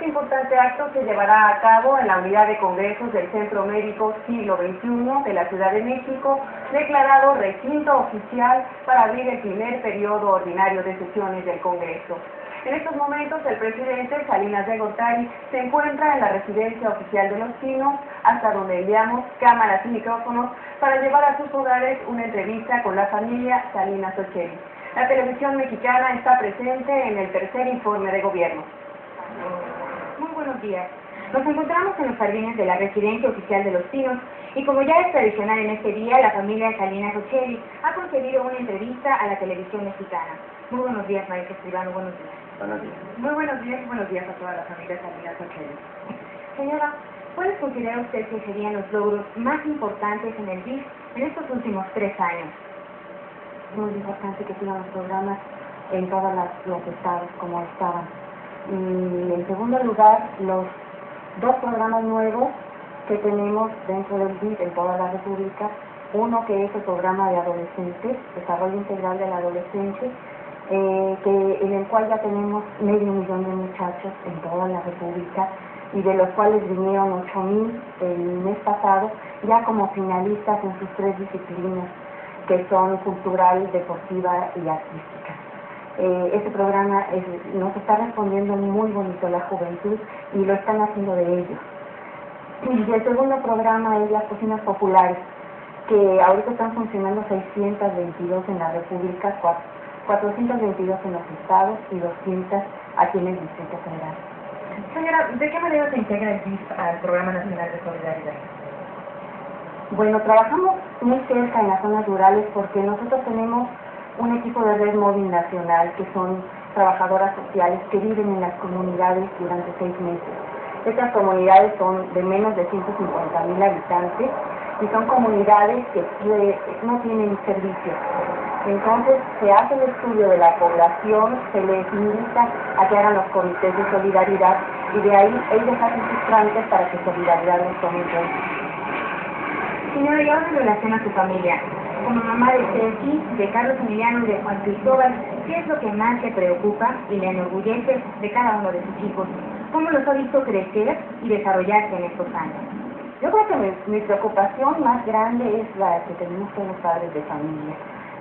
Este importante acto se llevará a cabo en la unidad de congresos del Centro Médico Siglo XXI de la Ciudad de México, declarado recinto oficial para abrir el primer periodo ordinario de sesiones del Congreso. En estos momentos, el presidente Salinas de Gortari se encuentra en la residencia oficial de Los Pinos, hasta donde enviamos cámaras y micrófonos para llevar a sus hogares una entrevista con la familia Salinas Ocelli. La televisión mexicana está presente en el tercer informe de gobierno. Buenos días. Nos encontramos en los jardines de la residencia oficial de Los Pinos y como ya es tradicional en este día, la familia Salinas Ocelli ha concedido una entrevista a la televisión mexicana. Muy buenos días, maestro Escribano, buenos días. Buenos días. Muy buenos días y buenos días a toda la familia Salinas Ocelli. Señora, ¿cuáles considera usted que serían los logros más importantes en el DIF en estos últimos tres años? muy importante que sigan los programas en todos los estados como estaban. Y en segundo lugar, los dos programas nuevos que tenemos dentro del DIF en toda la República, uno que es el programa de adolescentes, Desarrollo Integral del Adolescente, eh, que, en el cual ya tenemos medio millón de muchachos en toda la República y de los cuales vinieron 8.000 el mes pasado ya como finalistas en sus tres disciplinas que son cultural, deportiva y artística. Eh, este programa nos está respondiendo muy bonito la juventud y lo están haciendo de ellos. Y el segundo programa es las cocinas populares, que ahorita están funcionando 622 en la República, 422 en los estados y 200 aquí en el Distrito Federal. Señora, ¿de qué manera se integra el DIF al Programa Nacional de Solidaridad? Bueno, trabajamos muy cerca en las zonas rurales porque nosotros tenemos un equipo de red móvil nacional que son trabajadoras sociales que viven en las comunidades durante seis meses. Estas comunidades son de menos de 150 mil habitantes y son comunidades que no tienen servicios. Entonces se hace el estudio de la población, se les invita a que hagan los comités de solidaridad y de ahí ellos hacen sus trámites para que solidaridad los tome en cuenta. Señora, y ahora en relación a su familia, como mamá de Sergi, de Carlos Emiliano y de Juan Cristóbal, ¿qué es lo que más le preocupa y le enorgullece de cada uno de sus hijos? ¿Cómo los ha visto crecer y desarrollarse en estos años? Yo creo que mi, preocupación más grande es la que tenemos con los padres de familia,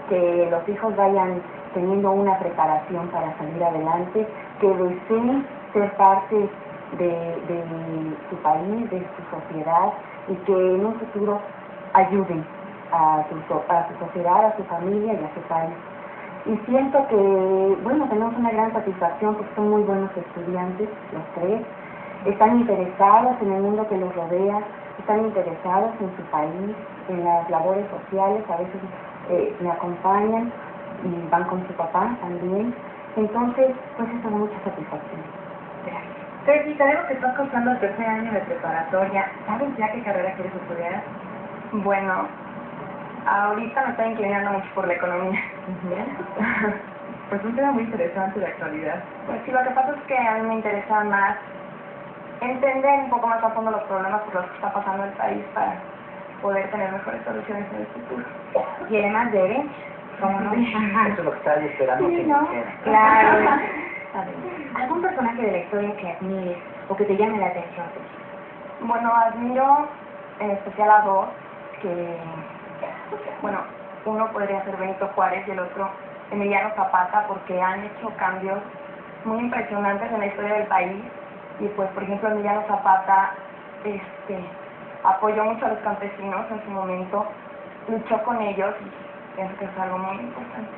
que los hijos vayan teniendo una preparación para salir adelante, que deseen ser parte de, de su país, de su sociedad y que en un futuro ayuden a su, a su sociedad, a su familia y a su país. Y siento que, bueno, tenemos una gran satisfacción porque son muy buenos estudiantes, los tres, están interesados en el mundo que los rodea, están interesados en su país, en las labores sociales, a veces eh, me acompañan y van con su papá también. Entonces, pues eso es mucha satisfacción. Gracias. Sergi, sabemos que estás cursando el tercer año de preparatoria. ¿Sabes ya qué carrera quieres estudiar? Bueno, ahorita me estoy inclinando mucho por la economía. pues un tema muy interesante de actualidad. Pues sí, lo que pasa es que a mí me interesa más entender un poco más a fondo los problemas por los que está pasando el país para poder tener mejores soluciones en el futuro. Y además de derecho, ¿cómo no? Eso es lo que estaba esperando que ¿no? Claro. ¿Algún personaje de la historia que admires o que te llame la atención? Bueno, admiro en especial a dos que, bueno, uno podría ser Benito Juárez y el otro Emiliano Zapata porque han hecho cambios muy impresionantes en la historia del país y pues por ejemplo Emiliano Zapata este apoyó mucho a los campesinos en su momento, luchó con ellos y pienso que es algo muy importante.